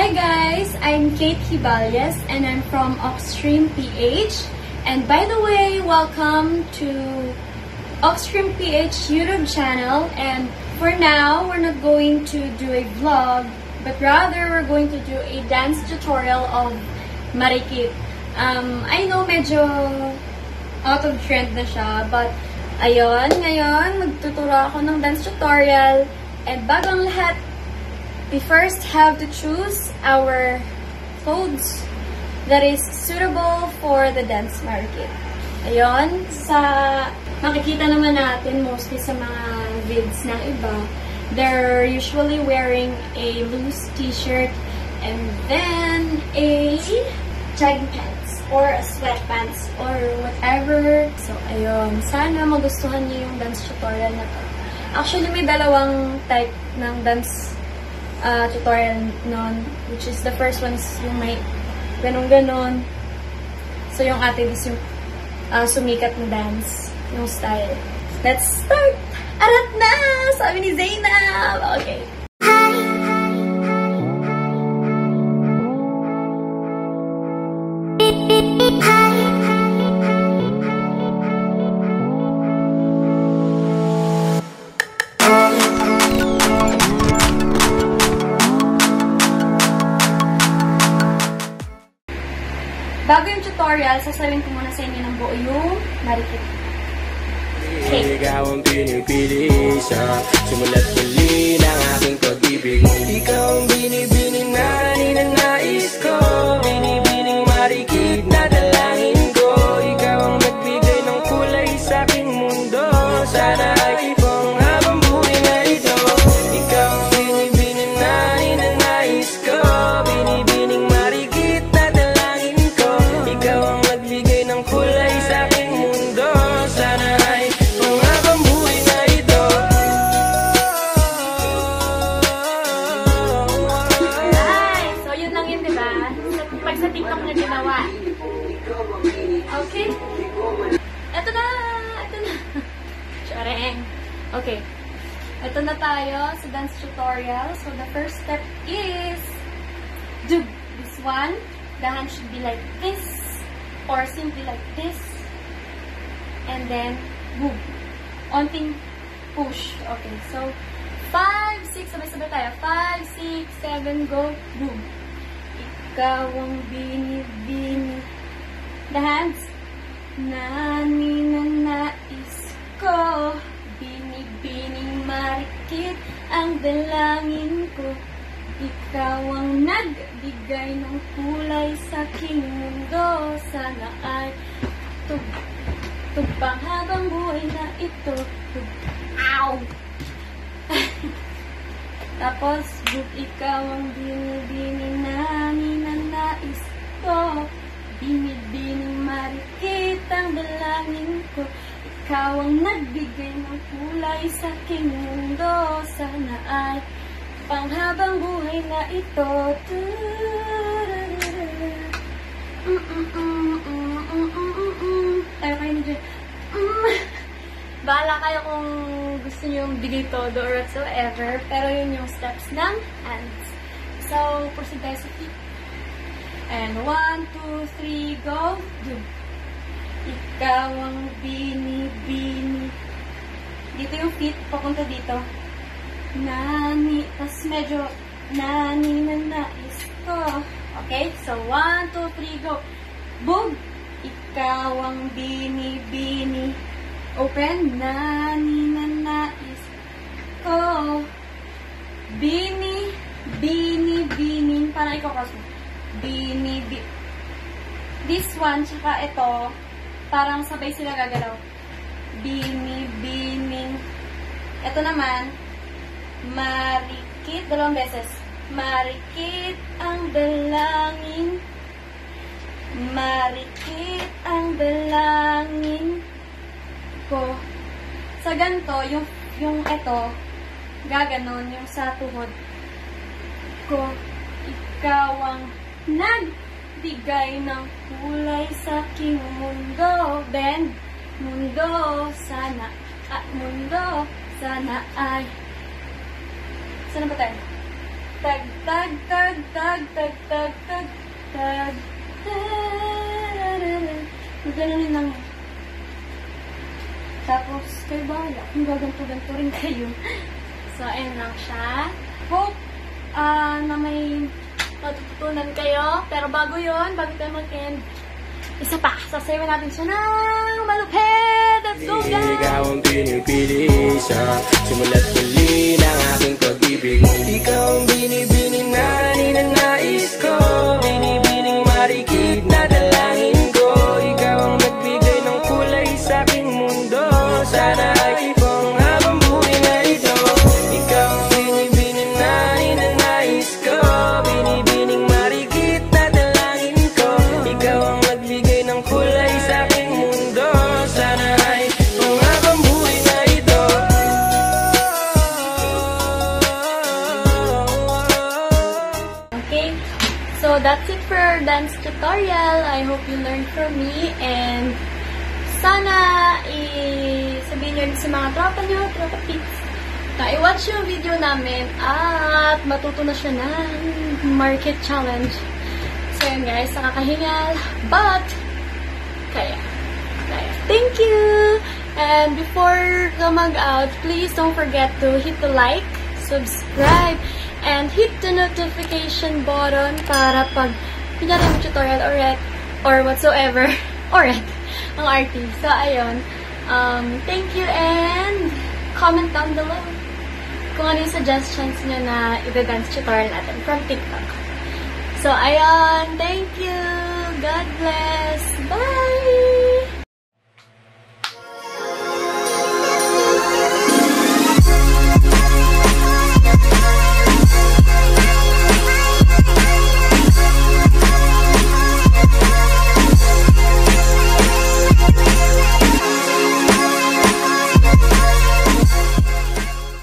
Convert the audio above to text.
Hi guys, I'm Kate Hibalias and I'm from Upstream PH. And by the way, welcome to Upstream PH YouTube channel. And for now, we're not going to do a vlog, but rather we're going to do a dance tutorial of Marikit. Um, I know medyo out of trend na siya, but ayun, ngayon, magtuturo ako ng dance tutorial. And bago ang lahat, we first have to choose our clothes that is suitable for the dance market. Ayun, sa makikita naman natin mostly sa mga vids ng iba, they're usually wearing a loose t-shirt and then a jogging pants or a sweatpants or whatever. So, ayun. Sana magustuhan niyo yung dance tutorial na to. Actually, may dalawang type ng dance uh, tutorial nun, which is the first one is yung may ganon-ganon. So, yung ate is yung uh, sumikat na dance, yung style. Let's start! Arat na! Sabi ni Zainab! Okay. Tutorial, sasabihin ko muna sa inyo ng buo yung marikit. Ikaw ang pinipili sa simula't muli ng aking pag-ibig. Ikaw ang binibining na ninanais ko. Binibining na ginawa. Okay? Ito na! Ito na! Chareng! Okay. Ito na tayo sa dance tutorial. So, the first step is do this one. The hand should be like this or simply like this. And then, boom. Onting push. Okay, so, 5, 6, sabay-sabay tayo. 5, 6, 7, go, boom. Ikaw binibini. The hands. Naninanais ko. Binibining marikit ang dalangin ko. Ikaw ang nagbigay ng kulay sa aking mundo. Sana ay tug tugpang habang buhay na ito. Tug Ow! Tapos, bug ikaw ang binibining na ninanais ko. Binibining marikit ang dalangin ko. Ikaw ang nagbigay ng kulay sa aking mundo. Sana ay panghabang buhay na ito. Tayo kayo na dyan. Bahala kayo kung gusto nyo bigay todo or whatsoever. Pero yun yung steps ng hands. So, proceed tayo sa feet. And one, two, three, go. Do. Ikaw ang binibini. Dito yung feet, papunta dito. Nani, tas medyo nani na nais ko. Okay, so one, two, three, go. Boom! Ikaw ang binibini. Open, nani na nais ko. Bini, bini, bini. Parang ikaw kasi. Bini, bi. This one, tsaka ito, parang sabay sila gagalaw. Bini, bini. Ito naman, marikit, dalawang beses. Marikit ang dalangin. Marikit ang dalangin ko. Sa ganito, yung, yung ito, gaganon, yung sa tuhod ko. Ikaw ang nagbigay ng kulay sa aking mundo. Ben, mundo, sana, at mundo, sana ay. Sana ba tayo? Tag, tag, tag, tag, tag, tag, tag, tag, Magalanin lang. Tapos, kayo bahala. Kung gaganto-ganto rin kayo. so, ayan lang siya. Hope uh, na may matututunan kayo. Pero bago yon bago tayo mag-end, isa pa, sasayawan natin siya ng malupit! Let's go, guys! Ikaw ang pinipili sa Simula't huli ng aking pag-ibig Ikaw ang binibining na ninanais ko Binibining marikit na dalangin ko Ikaw ang nagbigay ng kulay sa aking mundo Sana tutorial. I hope you learned from me and sana i-sabihin nyo sa mga tropa nyo, tropa pics, na i-watch yung video namin at matuto na siya ng market challenge. So yun guys, nakakahingal, but kaya. kaya. Thank you! And before ka mag-out, please don't forget to hit the like, subscribe, and hit the notification button para pag pinari mo tutorial or rec, or whatsoever, or rec, ang RT. So, ayun. Um, thank you and comment down below kung ano yung suggestions nyo na i-dance tutorial natin from TikTok. So, ayun. Thank you. God bless. Bye!